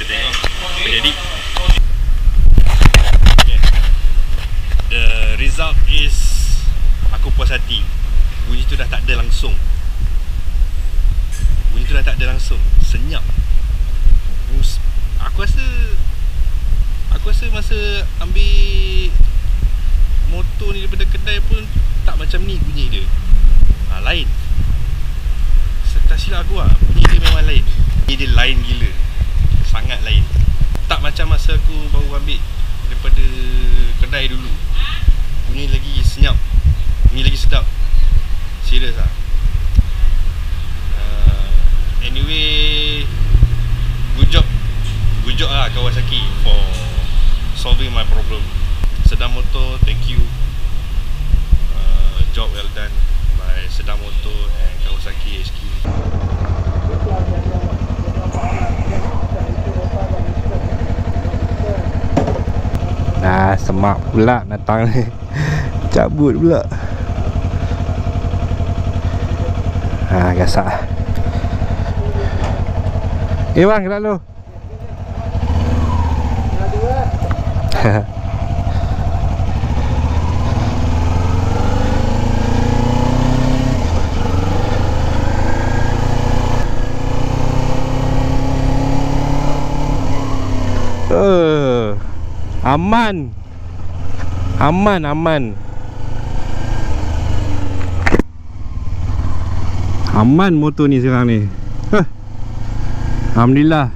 kita tengok. Apa jadi? Okay. the result is aku puas hati. Bunyi tu dah tak ada langsung. Bunyi tu dah tak ada langsung. Senyap. Bus. aku rasa aku rasa masa ambil motor ni daripada kedai pun tak macam ni bunyi dia. Ha, lain. Tak silap aku lah bunyi dia memang lain. Bunyi dia lain gila masa aku baru ambil daripada kedai dulu. Bunyi lagi senyap. Bunyi lagi sedap. Serius lah. Uh, anyway good job. Good job lah Kawasaki for solving my problem. Sedang Motor thank you. Uh, job well done by Sedang Motor and Kawasaki HQ Nah, semak pula datang ni. Cabut pula. Ha, gasak. Eh bang, kenal lu? Uh, aman. Aman, aman. Aman motor ni sekarang ni. Huh. Alhamdulillah.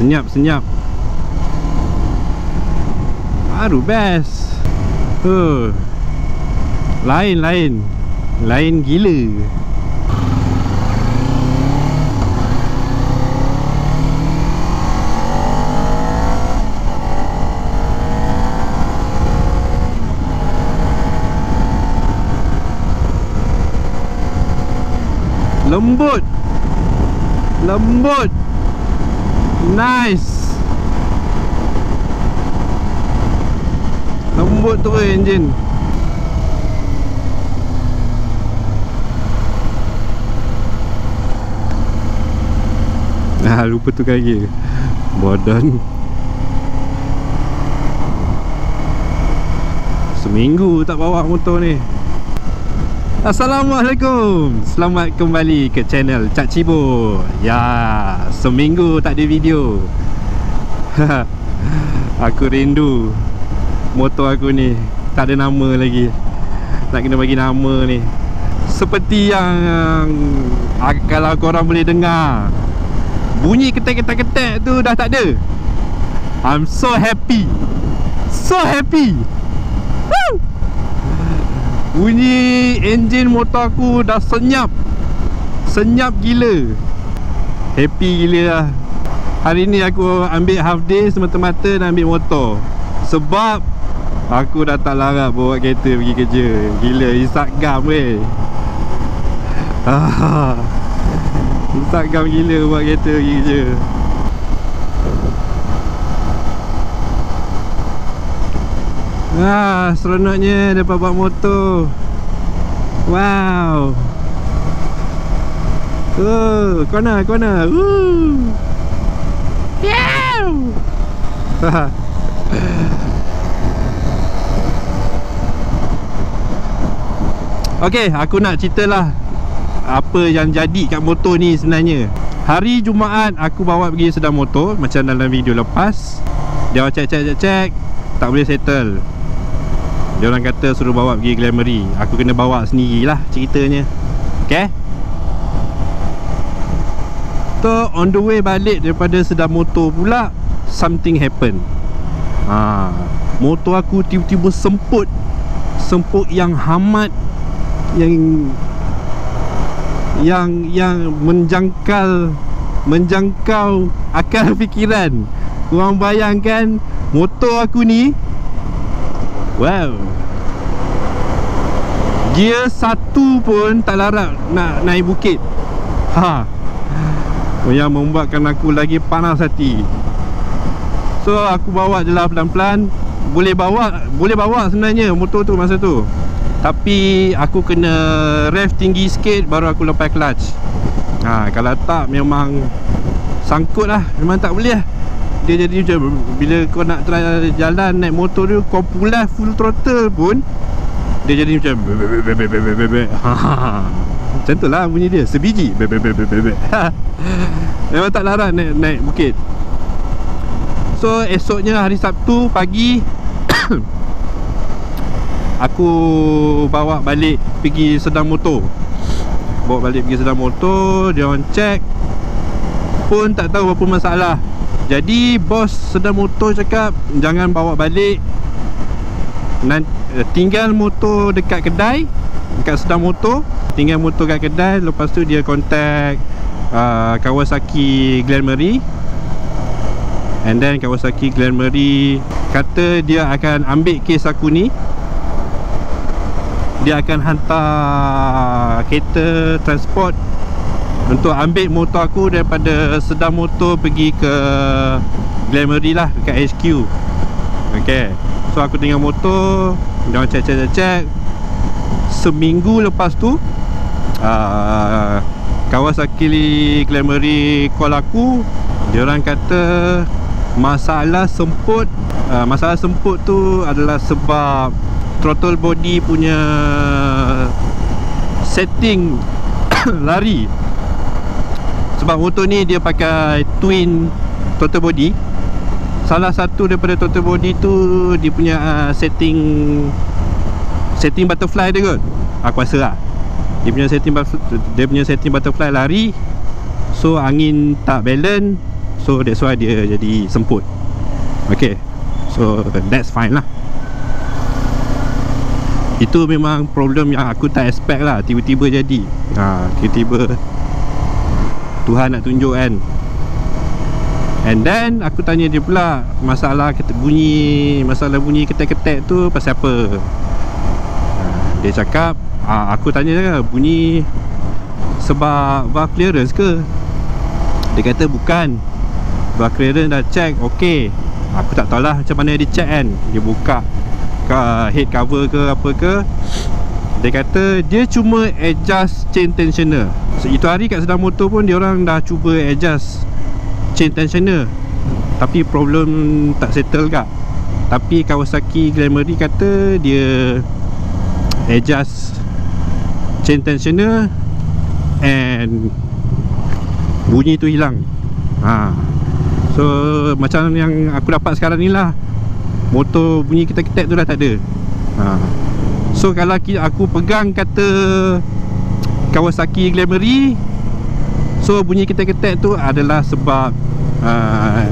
Senyap, senyap Baru best. Huh. Lain, lain. Lain gila. Lembut. Lembut. Nice Lembut tu enjin Ah lupa tu kaya Badan. Seminggu tak bawa motor ni. Assalamualaikum. Selamat kembali ke channel Cak Cibo Ya Seminggu tak ada video. Aku rindu Motor aku ni Tak ada nama lagi. Nak kena bagi nama ni. Seperti yang ah, Kalau korang boleh dengar Bunyi ketek-ketek-ketek tu dah tak ada. I'm so happy. So happy. Woo! Bunyi enjin motor aku dah senyap. Senyap gila. Happy gila lah. Hari ni aku ambil half day semata-mata nak ambil motor Sebab Aku dah tak larat bawa kereta pergi kerja Gila isak gam weh ah, Isak gam gila bawa kereta pergi kerja Ah, seronoknya dapat bawa motor. Wow. Oh, kona kona. Woo. Yow. Okey, aku nak ceritalah apa yang jadi kat motor ni sebenarnya. Hari Jumaat aku bawa pergi sedang motor macam dalam video lepas. Dia cek cek cek cek tak boleh settle. Dia orang kata suruh bawa pergi Glamory Aku kena bawa sendirilah ceritanya Okay So on the way balik daripada sedang motor pula Something happen ha, Motor aku tiba-tiba semput. Semput yang hamat Yang Yang Yang menjangkal Menjangkau akal fikiran. Korang bayangkan Motor aku ni Wow. Gear satu pun tak larat nak naik bukit. Ha. Yang membuatkan aku lagi panas hati So aku bawa je lah pelan-pelan Boleh bawa Boleh bawa sebenarnya motor tu masa tu Tapi aku kena rev tinggi sikit Baru aku lepas clutch ha, Kalau tak memang Sangkut lah Memang tak boleh lah dia jadi macam bila kau nak try jalan naik motor dia kau pula full throttle pun dia jadi macam macam tu lah bunyi dia sebiji memang tak larat naik, naik bukit So esoknya hari Sabtu pagi Aku bawa balik pergi sedang motor. Bawa balik pergi sedang motor Dia orang check. Pun tak tahu apa masalah. Jadi bos sedang motor cakap Jangan bawa balik. Eh, Tinggal motor dekat kedai Dekat sedang motor. Tinggal motor dekat kedai Lepas tu dia contact uh, Kawasaki Glen Marie And then Kawasaki Marie Kata dia akan ambil kes aku ni. Dia akan hantar Kereta transport Untuk ambil motor aku Daripada sedang motor Pergi ke Marie lah Dekat HQ Okay. So aku tinggal motor orang check check check check. Seminggu lepas tu uh, Kawasaki Marie call aku. Dia orang kata Masalah semput uh, Masalah semput tu adalah sebab Throttle body punya Setting Lari. Sebab motor ni dia pakai Twin Throttle body. Salah satu daripada throttle body tu Dia punya uh, setting Setting butterfly dia kot. Aku rasa lah. Dia punya setting Dia punya setting butterfly lari So angin tak balance So that's why dia jadi semput. Okay. So that's fine lah. Itu memang problem yang aku tak expect lah. Tiba-tiba jadi. Ha, Tiba-tiba Tuhan nak tunjuk kan. And then aku tanya dia pula Masalah bunyi Masalah bunyi ketek-ketek tu pasal apa? Ha, Dia cakap ha, Aku tanya dia bunyi Sebab valve clearance ke? Dia kata bukan Valve clearance dah check Okay Aku tak tahulah macam mana dia check kan. Dia buka ka- Head cover ke apa ke. Dia kata Dia cuma adjust chain tensioner. So, Itu hari kat sedang motor pun Dia orang dah cuba adjust Chain tensioner. Tapi problem tak settle kak. Tapi Kawasaki Marie kata Dia Adjust Chain tensioner And Bunyi tu hilang. Ha. So macam yang aku dapat sekarang ni lah Motor bunyi ketek-ketek tu dah tak ada ha. So kalau aku pegang kata Kawasaki Marie So bunyi ketek-ketek tu adalah sebab uh,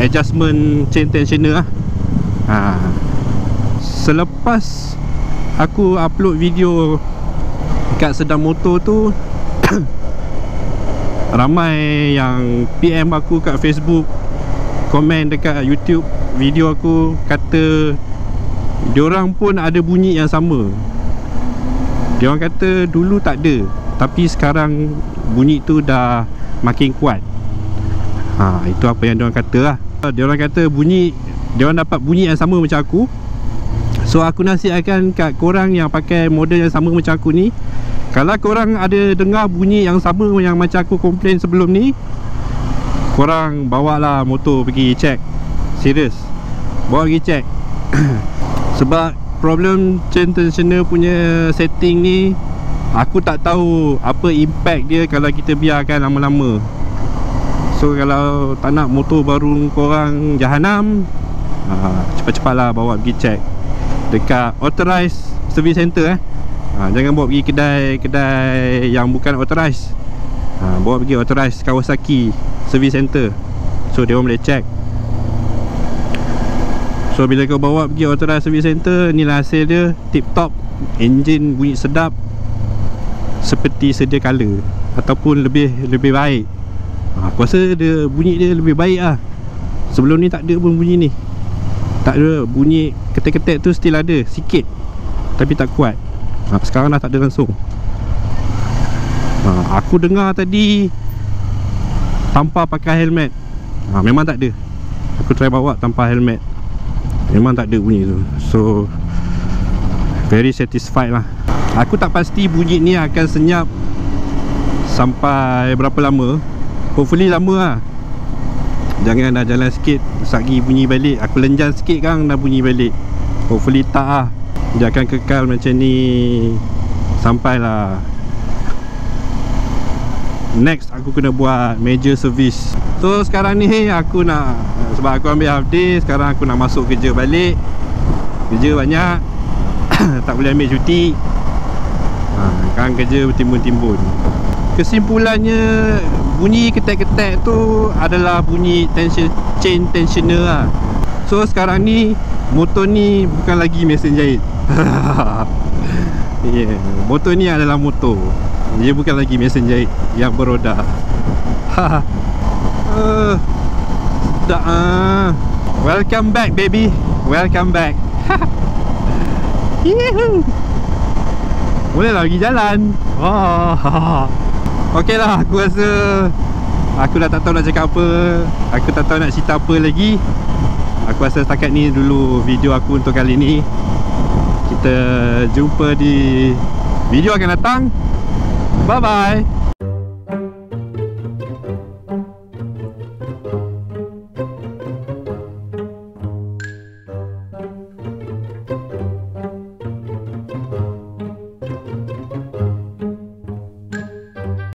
Adjustment chain tensioner lah ha. Selepas Aku upload video Kat sedang motor tu Ramai yang PM aku kat Facebook Komen dekat YouTube Video aku Kata Diorang pun ada bunyi yang sama. Diorang kata dulu tak ada Tapi sekarang Bunyi tu dah Makin kuat. Ha, Itu apa yang diorang kata lah. Diorang kata bunyi Diorang dapat bunyi yang sama macam aku. So aku nasihatkan kat korang yang pakai model yang sama macam aku ni Kalau korang ada dengar bunyi yang sama yang macam aku komplain sebelum ni Korang bawa lah motor pergi check. Serius. Bawa pergi check. Sebab problem chain tensioner punya setting ni Aku tak tahu apa impact dia kalau kita biarkan lama-lama. So kalau tak nak motor baru korang jahanam ha, Cepat-cepatlah bawa pergi check. Dekat authorized service center eh. Ha, Jangan bawa pergi kedai-kedai yang bukan authorized ha, Bawa pergi authorized Kawasaki service center So dia orang boleh check. So bila kau bawa pergi authorized service center Inilah hasil dia. Tip top Engine bunyi sedap Seperti sedia kala Ataupun lebih lebih baik. Ha, Aku rasa dia bunyi dia lebih baik lah. Sebelum ni tak ada pun bunyi ni. Tak ada bunyi ketek-ketek tu still ada Sikit Tapi tak kuat. Ha, Sekarang dah tak ada langsung ha, Aku dengar tadi Tanpa pakai helmet. Ha, Memang tak ada. Aku try bawa tanpa helmet. Memang tak ada bunyi tu. So Very satisfied lah. Aku tak pasti bunyi ni akan senyap Sampai berapa lama. Hopefully lama lah. Jangan dah jalan sikit Sagi bunyi balik. Aku lenjan sikit kan Dah bunyi balik. Hopefully tak lah. Dia akan kekal macam ni. Sampailah Next aku kena buat Major service. So sekarang ni Aku nak Sebab aku ambil half day Sekarang aku nak masuk kerja balik. Kerja banyak. Tak boleh ambil cuti. Ha, Kan kerja bertimbun-timbun Kesimpulannya Bunyi ketek-ketek tu Adalah bunyi tension chain tensioner lah. So sekarang ni Motor ni bukan lagi mesin jahit. Yeah. Motor ni adalah motor Dia bukan lagi mesin jahit Yang beroda uh, Sedap uh. Welcome back baby. Welcome back. Boleh lah pergi jalan oh. Okey lah aku rasa Aku dah tak tahu nak cakap apa. Aku tak tahu nak cerita apa lagi. Aku rasa setakat ni dulu video aku untuk kali ni. Kita jumpa di video akan datang Bye-bye.